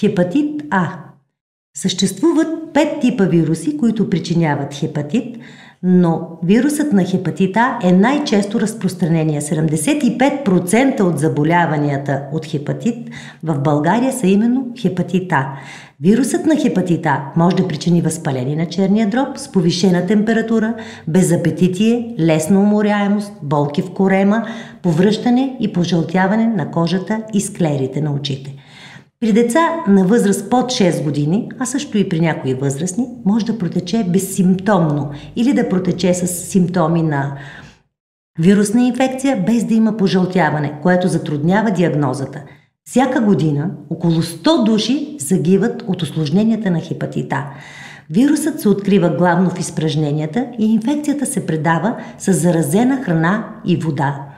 Хепатит А. Съществуват пет типа вируси, които причиняват хепатит, но вирусът на хепатит А е най-често разпространение. 75% от заболяванията от хепатит в България са именно хепатит А. Вирусът на хепатит А може да причини възпаление на черния дроб с повишена температура, безапетитие, лесна уморяемост, болки в корема, повръщане и пожълтяване на кожата и склерите на очите. При деца на възраст под 6 години, а също и при някои възрастни, може да протече безсимптомно или да протече с симптоми на вирусна инфекция, без да има пожълтяване, което затруднява диагнозата. Всяка година около 100 души загиват от осложненията на хепатита. Вирусът се открива главно в изпражненията и инфекцията се предава с заразена храна и вода